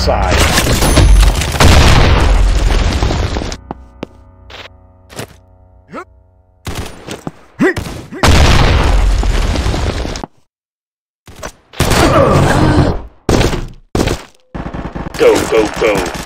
side. Go, go, go.